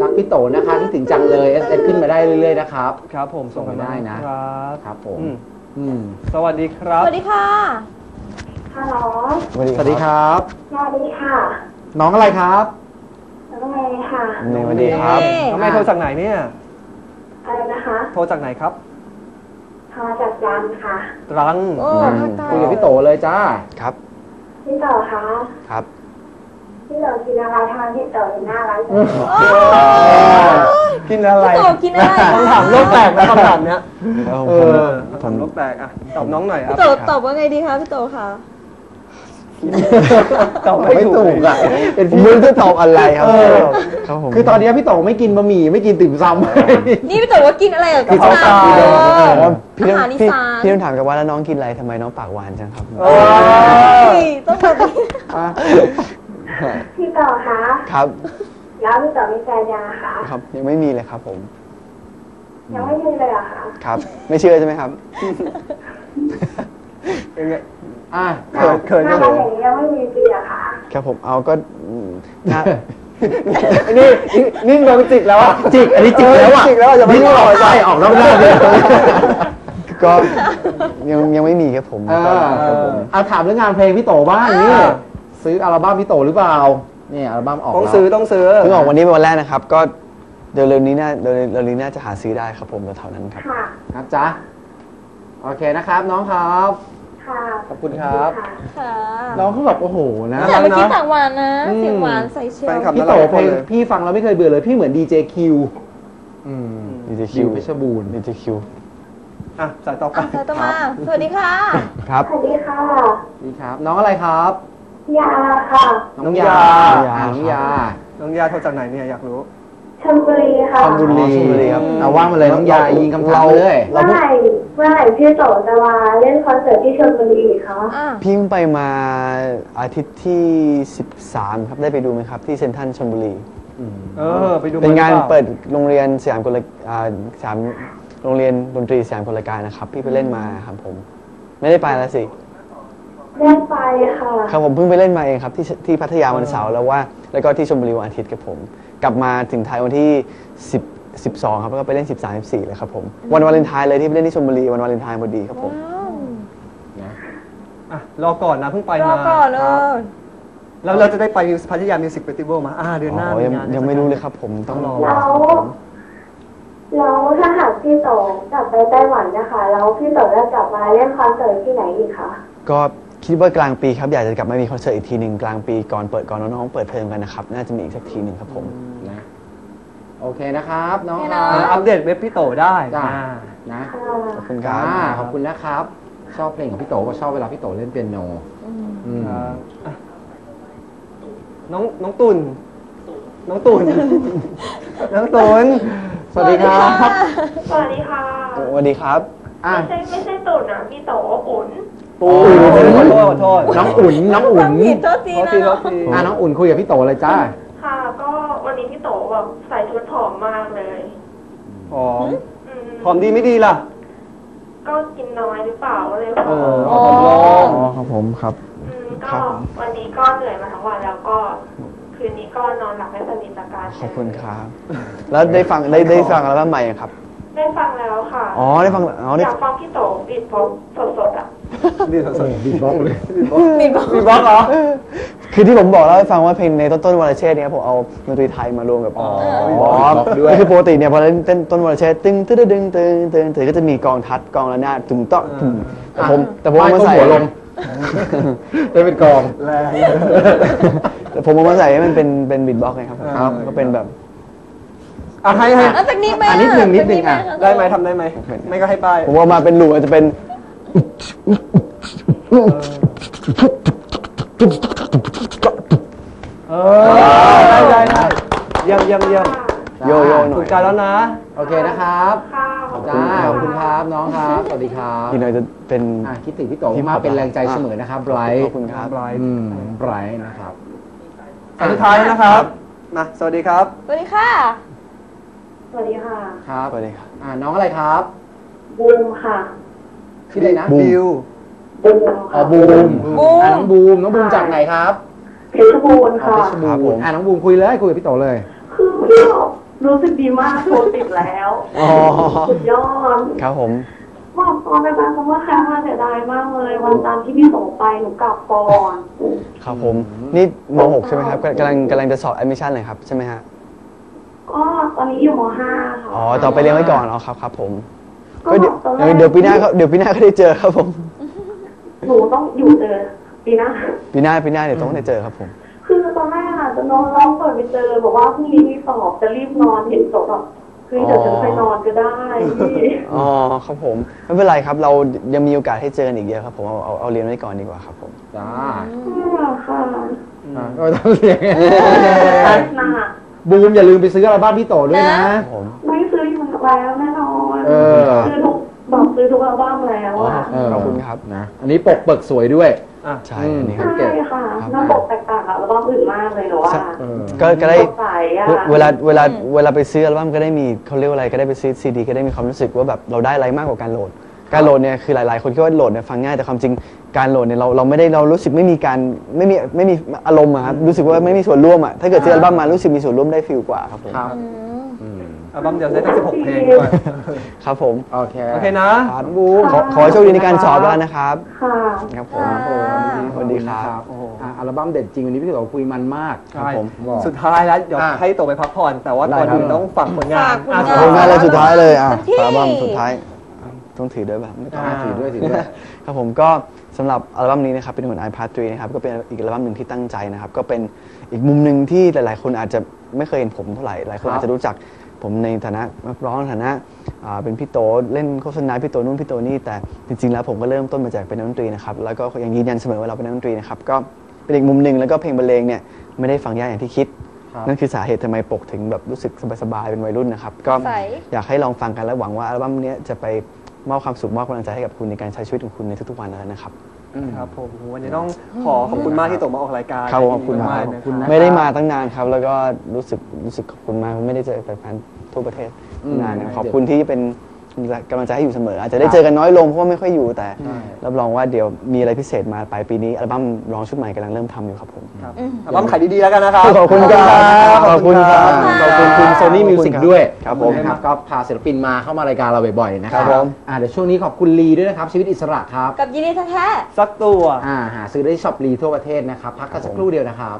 รักพี่โตนะคะที่ถึงจังเลยเอสเอขึ้นมาได้เรื่อยๆนะครับ ครับผมส่งมาได้นะ ครับครับผม อืมอืมสวัสดีครับสวัสดีค่ะ ฮัลโหลสวัสดีครับ สวัสดีค่ะน้องอะไรครับน้องเมย์ค่ะสวัสดีครับเย้น้องเมย์โทรจากไหนเนี่ย อะไรนะคะโทรจากไหนครับโทรจากจันทร์ค่ะ ตรัง โอ้ภาคใต้คุยกับพี่โตเลยจ้า ครับ พี่ต่อคะ ครับ พี่ต่อกินอะไรทำไมพี่ต่อถึงน่ารักจังกินอะไรพี่โตกินอะไรคะคำถามโลกแตกนะคำถามเนี้ยแล้วผเอมอคำถามโลกแตกอะตอบน้องหน่อยครัพี่บโตตอบว่าไงดีคะพี่โตคะตอบไม่ไม่ถูถูกกอะเป็นผมพี่ไม่รู้จะตอบอะไรครับเออครับผมคือตอนนี้พี่โตไม่กินบะหมี่ไม่กินติ่มซำนี่พี่โตว่ากินอะไรกับคือข้าวข้าวเอเอออพี่ต้องอาหารอีพี่สานพี่ต้องถามกันว่าแล้วน้องกินอะไรทำไมน้องปากหวานจังครับเออเฮ้ยต้องแบบนี้ พี่ต่อคะครับ แล้วพี่ต่อมีแฟนยังอะคะครับ ยังไม่มีเลยครับผม ยังไม่มีเลยเหรอคะครับ ไม่เชื่อใช่ไหมครับ เป็นไงอะเขินเขินถ้าจังเราเลยอย่างนี้ยังไม่มีจริงเหรอคะครับผมเอาก็อืมน่า นี่นี่โดนจิกแล้วอะจิกอันนี้จิกแล้วอะจิกแล้วอะอย่าไม่นี่รู้ออกไส้ออกนอกหน้าเลยก็ยังยังไม่มีครับผมเอก็อครับผม เอาถามเรื่องงานเพลงพี่โตบ้างนี่ ซื้ออัลบั้มพี่โตหรือเปล่านี่อัลบั้มออกต้องแล้วซื้อต้องซื้อเพิ่งออกวันนี้เป็นวันแรกนะครับ ก็เร็วๆนี้น่าเร็วๆนี้น่าจะหาซื้อได้ครับผมแถวๆนั้นครับ ค่ะ ครับจ๊ะโอเคนะครับ น้องครับค่ะขอบคุณครับ ค่ะ ค่ะน้องเขาแบบโอ้โหนะแต่เมื่อกี้ปากหวานนะอืมเสียงหวานใส่เชียวแฟนคลับ พี่โตเพลงพี่ฟังแล้วไม่เคยเบื่อเลยพี่เหมือนดีเจคิวอืมดีเจคิคิววเพชรบูรณ์ดีเจคิวอะสายต่อไปอะสายต่อมา สวัสดีค่ะ ครับสวัสดีค่ะดีครับ น้องอะไรครับ ยาค่ะน้องยาน้องยาอ่น้องยาน้องยาโทรจากไหนเนี่ยอยากรู้ชลบุรีค่ะชลบุรีชลบุรีครับเอาว่างมาเลยน้องยายิงคำถามเลยเมื่อไหร่เมื่อไหร่พี่โตจะมาเล่นคอนเสิร์ตที่ชลบุรีอีกคะอะพี่เพิ่งไปมาอาทิตย์ที่ 13 ครับได้ไปดูไหมครับ ที่เซ็นทรัลชลบุรีเออไปดูเป็นงานมหรือปล่เปิดโรงเรียนสยามกลอ่าสยามโรงเรียนดนตรีสยามกลการนะครับ พี่ไปเล่นมาครับผม ไม่ได้ไปแล้วสิ ได้ไปค่ะ ครับผมเพิ่งไปเล่นมาเองครับ ที่ที่พัทยาวันเสาร์แล้วว่า แล้วก็ที่ชลบุรีวันอาทิตย์ครับผม กลับมาถึงไทยวันที่ 10 12 ครับแล้วก็ไปเล่น 13 14เลยครับผม วันวาเลนไทน์เลยที่ไปเล่นที่ชลบุรีวันวาเลนไทน์พอดีครับผมว้าวอะรอก่อนนะเพิ่งไปรอมาก่อนเอครับอแล้วเราจะได้ไป music พัทยา Music Festival มาอ่าเดือนหน้าอ๋อยังงาน ยังไม่รู้เลยครับผมต้องรอแล้วแล้วถ้าหากพี่โตกลับไปไต้หวันนะคะ แล้วพี่โตจะกลับมาเล่นคอนเสิร์ตที่ไหนอีกคะ ก็ คิดว่ากลางปีครับอยากจะกลับมามีคอนเสิร์ตอีกทีหนึ่งกลางปีก่อนเปิดก่อนน้องๆเปิดเทอมกันนะครับน่าจะมีอีกสักทีหนึ่งครับผม นะโอเคนะครับน้องโอเคคนะรัอ่าบอัปเดตเว็บพี่โตได้จ้าอ่า นะค่ะขอบคุณคจ้ารับขอบคุณนะครับ ชอบเพลงของพี่โตก็ชอบเวลาพี่โตเล่นเปียโนอืมอ่าอะน้องน้องตุนน้องตุนน้องตุนสวัสดีครับสวัสดีค่ะ สวัสดีครับ อะ ไม่ใช่ไม่ใช่ตุ่นนะพี่โตอุ่น ปูอ๋อขอโทษขอโทษน้องอุ่นน้องอุ่นฟังผิดโทษทีโทษนะทีโทษทีอะน้องอุ่นคุยกับพี่โตเลยจ้าค่ะ ก็วันนี้พี่โตแบบใส่ชุดผอมมากเลยหอมอืมหอมดีไม่ดีล่ะ ก็กินน้อยหรือเปล่าก็เลยผเอออมเอาผมลง อ๋อครับผมครับอืมครัก็บ วันนี้ก็เหนื่อยมาทั้งวันแล้วก็คืนนี้ก็นอนหลับไม่สนิทจากการขอบคุณครับ แล้วได้ฟังได้ได้ฟังอัลบั้มใหม่ยังครับ ได้ฟังแล้วค่ะอ๋อได้ฟังอ๋ออได้ยากฟังพี่โตบีดบ็อกซ์สดๆอะ ดีสดบีบบ็อกเลยๆบีบบ็อกซ์มีบอกบีบบ็อกซ์เหรอ คือที่ผมบอกแล้วให้ฟังว่าเพลงในต้นต้นวรเชษฐ์เนี่ยผมเอาดนตรีไทยมารวมกับอ๋อบด้วยคือปกติเนี่ยพอเล่นเต้นต้นวรเชษฐ์ตึงตึ้งตึ้งตึ้งตึ้งตึ้งก็จะมีกองทัดกองระนาดตึงต้องตึงแต่ผมแต่ผมเอามาใส่หัวลงได้เป็นกองแรงแต่ผมเอามาใส่ให้มันเป็นเป็นบิดบ็อกซ์ไงครับผมครับก็เป็นแบบอะให้ให้อะสักนิดไหมอะนิดหนึ่งนิดหนึ่งอะได้ไหมทำได้ไหมไม่ก็ให้ป้ายผมเอามาเป็นลูกอาจจะเป็น เออได้ได้ได้เยี่ยมเยี่ยมเยี่ยมโยโย่หน่ถูอกยใจแล้วนะ โอเคนะครับค่ะขอบจ้าขอบคุณครับน้องครับ สวัสดีครับอีกหน่อยจะเป็น อะคิดถึงพี่โตพี่มาขอบเป็นแรงใจเสมอนะครับไบรท์ขอบคุณครับไบรท์อืมไบรท์นะครับสายสุดท้ายนะครับมาสวัสดีครับ สวัสดีค่ะ สวัสดีค่ะครับสวัสดีครับ อ่าน้องอะไรครับบูมค่ะ ชื่ออะไรนะบูม บิว บูมอ๋อค่ะบูมบูม อ่าน้องบูมน้องบูมจากไหนครับเพชรบูรณ์อ๋อค่ะ เพชรครับบูผรมณ์อ่าน้องบูมคุยเลยคุยกับพี่โตเลย คือพี่โตรู้สึกดีมากโทรติดแล้ว อ๋อ สุดยอดครับผม บอกตอนไปบ้านคำว่าแค่มาเสียดายมากเลย วันจันทร์ที่พี่โสไปหนูกลับก่อน ครับผม นี่ม .6 ใช่ไหมครับกำลังกำลังจะสอบ admission เลยครับใช่ไหมฮะ ก็ตอนนี้อยู่ม .5 ค่ะ อ๋อ ต่อไปเรียนไว้ก่อน อ๋อครับครับผม ก็ก็เดี๋ยวตอนแรกเดี๋ยวปีหน้าก็เดี๋ยวปีหน้าก็ได้เจอครับผม หนูต้องอยู่เจอปีหน้า ปีหน้าปีหน้าเดี๋ยวต้องได้เจอครับผม คือตอนแรกอะจะนอนร้องเปิดไปเจอ บอกว่าพรุ่งนี้มีสอบจะรีบนอนเห็นโสแบบคือเดี๋ยวฉันไปนอนก็ได้พี่อ๋อครับผมไม่เป็นไรครับ เรายังมีโอกาสให้เจอกันอีกเยอะครับผมเอาเอาเอาเรียนไว้ก่อนดีกว่าครับผมจ้าค่ะอะก็ไม่ต้องเสียงหน้าบูมอย่าลืมไปซื้ออัลบั้มพี่โตด้วยนะครับผมไม่ซื้ออยู่แล้วแน่นอน เออซื้อทุกบอก ซื้อทุกอัลบั้มแล้วอะเออขอบคุณครับ นะ อันนี้ปกเปิกสวยด้วยอะ ใช่อันนี้ครับ ใช่ค่ะหน้าปกแตกต่างกับอัลบั้มอื่นมากเลยหนูว่าเออก็ก็ได้สดใสอะเวเวลาเวลาเวลาไปซื้ออัลบั้มก็ได้มีเขาเรียกว่าอะไรก็ได้ไปซื้อซีดีก็ได้มีความรู้สึกว่าแบบเราได้อะไรมากกว่าการโหลด การโหลดเนี่ยคือหลายๆ คนคิดว่าโหลดเนี่ยฟังง่ายแต่ความจริงการโหลดเนี่ยเราเราไม่ได้เรารู้สึกไม่มีการไม่มีไม่มีอารมณ์อะครับรู้สึกว่าไม่มีส่วนร่วมอะถ้าเกิดซื้ออัลบั้มมารู้สึกมีส่วนร่วมได้ฟีลกว่าครับผมครับอืม อืมอัลบั้มเดียวได้ตั้ง16 เพลงด้วยครับผมโอเคโอเคนะครับขอขอให้โชคดีในการสอบแล้วกันนะครับ ค่ะ ครับผมสวัสดีครับโอ้โหอะอัลบั้มเด็ดจริงวันนี้พี่โตคุยมันมากครับผมบอก สุดท้ายแล้วเดี๋ยวอะให้โตไปพักผ่อน แต่ว่าได้ก่อนครับ อื่นต้องฝากผลงานฝากผลงานอะขอบคุณมากเลยสุดท้ายเลยอะเต็มที่ อัลบั้มสุดท้ายอะต้องถือด้วยแบบไม่ต้อง อะถือด้วยถือด้วย ครับผมก็สำหรับอัลบั้มนี้นะครับเป็นเหมือน iPad 3นะครับก็เป็นอีกอัลบั้มหนึ่งที่ตั้งใจนะครับ ก็เป็นอีกมุมหนึ่งที่หลาย ๆ คนอาจจะไม่เคยเห็นผมเท่าไหร่หลายคนครับอาจจะรู้จัก ผมในฐานะนักร้องในฐานะอ่าเป็นพี่โตเล่นโฆษณาพี่โตนู่นพี่โตนี่แต่จริงๆแล้วผมก็เริ่มต้นมาจากเป็นนักดนตรีนะครับแล้วก็ยังยืนยันเสมอว่าเราเป็นนักดนตรีนะครับก็เป็นอีกมุมหนึ่งแล้วก็เพลงบรรเลงเนี่ยไม่ได้ฟังยากอย่างที่คิดครับนั่นคือสาเหตุทำไมปกถึงแบบรู้สึกสบายๆเป็นวัยรุ่นนะครับก็ใสอยากให้ลองฟังกันและหวังว่าอัลบั้มเนี้ยจะไปมอบความสุขมอบกำลังใจให้กับคุณในการใช้ชีวิตของคุณในทุกๆวันแล้วนะครับ ครับผมวันนี้ต้องขอขอบคุณมากที่โตมาออกรายการครับขอบคุณมากขอบคุณนะไม่ได้มาตั้งนานครับ แล้วก็รู้สึกรู้สึกขอบคุณมากไม่ได้เจอแฟนๆทั่วประเทศอืมนานนะขอบคุณที่เป็น กำลังใจให้อยู่เสมอ อาจจะได้เจอกันน้อยลงเพราะว่าไม่ค่อยอยู่แต่ใช่รับรองว่าเดี๋ยวมีอะไรพิเศษมาปลายปีนี้อัลบั้มร้องชุดใหม่กำลังเริ่มทำอยู่ครับผมครับอัลบั้มขายดีๆแล้วกันนะครับ ขอบคุณครับขอบคุณครับขอบคุณคุณโซนี่มิวสิกด้วยครับผมนะครับก็พาศิลปินมาเข้ามารายการเราบ่อยๆนะคครัรับบผมอ่าเดี๋ยวช่วงนี้ขอบคุณลีด้วยนะครับชีวิตอิสระครับกับยินดีแท้ๆสักตัวอ่าหาซื้อได้ที่ช็อปลีทั่วประเทศนะครับพักกันสักครู่เดียวนะครับ